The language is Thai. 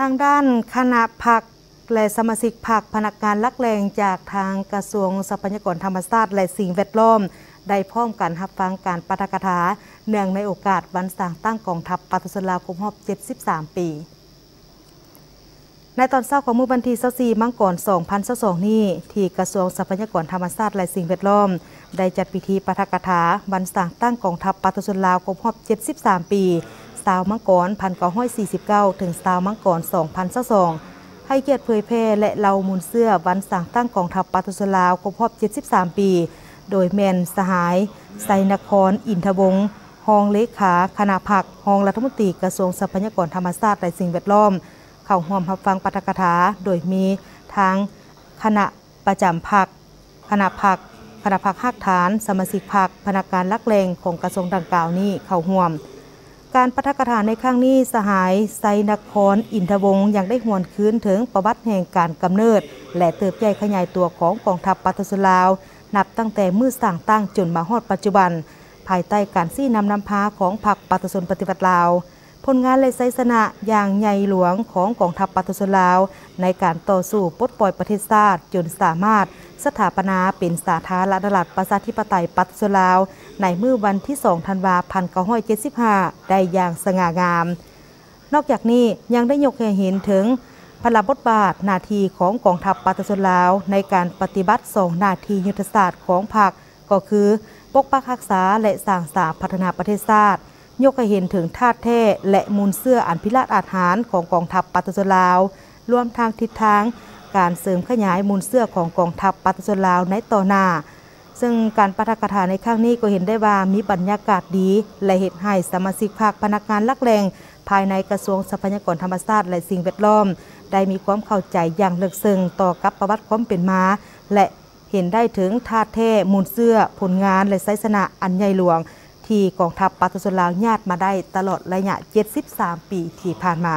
ทางด้านคณะพักและสมาชิกพักพนักงานลักแรงจากทางกระทรวงทรัพยากรธรรมชาติและสิ่งแวดล้อม ได้พร้อมกันรับฟังการปาฐกถา เนื่องในโอกาสวันสร้างตั้งกองทัพปัตุสลาวครบรอบ 73 ปี ในตอนเช้าของมื้อวันที่24มังกร2022นี้ ที่กระทรวงทรัพยากรธรรมชาติและสิ่งแวดล้อม ได้จัดพิธีปาฐกถาวันสร้างตั้งกองทัพปัตุสลาวครบรอบ 73 ปี สาวมังกร1949ถึงสาวมังกร2022ให้เกียรติเผยแพร่และเล่ามูลเสื้อวันสร้างตั้งกองทัพปัตุสลาวครบรอบ 73 ปี โดยแมนสหาย ไซนคร อินทวงศ์หองเลขาคณะผักหองรัฐมนตรีกระทรวงทรัพยากรธรรมชาติและสิ่งแวดล้อม เข้าร่วมรับฟังปาฐกถา โดยมีทางคณะประจำพักคณะพักคณะพักหักฐาน สมาชิกพักพนักงานลักเลงของกระทรวงดังกล่าวนี้เข้าร่วม การพัฒกถาในครั้งนี้สหายไซนครอินทวงศ์ยังได้หวนคืนถึงประวัติแห่งการกำเนิด และเติบใหญ่ขยายตัวของกองทัพปัตสุลาว นับตั้งแต่มือสร้งตั้งจนมาฮอดปัจจุบัน ภายใต้การซี่นำนำพาของพรรคปัตสุนปฏิบัติลาว ผลงานและไซสนะอย่างใหญ่หลวงของกองทัพปัตตสลาว ในการต่อสู้ปลดปล่อยประเทศชาติจนสามารถสถาปนาเป็นสาธารณรัฐประชาธิปไตยปัตตสลาว ในเมื่อวันที่ 2 ธันวาคม 1975 ได้อย่างสง่างาม นอกจากนี้ยังได้ยกให้เห็นถึงพลบทบาทนาทีของกองทัพปัตตสลาว ในการปฏิบัติสองนาทียุทธศาสตร์ของพรรคก็คือปกปักรักษาและสร้างสาพัฒนาประเทศชาติ ยกให้เห็นถึงท่าแท้และมูลเสื้ออันพิราชอาหารของกองทัพปัตตสนลาวรวมทางทิศทางการเสริมขยายมูลเสื้อของกองทัพปัตตสนลาวในต่อหน้า ซึ่งการปาฐกถาในครั้งนี้ก็เห็นได้ว่ามีบรรยากาศดี และเหตุให้สมาชิกภาคพนักงานลักแรง ภายในกระทรวงทรัพยากรธรรมชาติและสิ่งแวดล้อม ได้มีความเข้าใจอย่างลึกซึ้งต่อกับประวัติความเป็นมาและเห็นได้ถึงท่าแท้มูลเสื้อ ผลงานและไซสนะอันใหญ่หลวง ที่กองทัพปัตตสนลาวญาติมาได้ตลอดระยะ 73 ปีที่ผ่านมา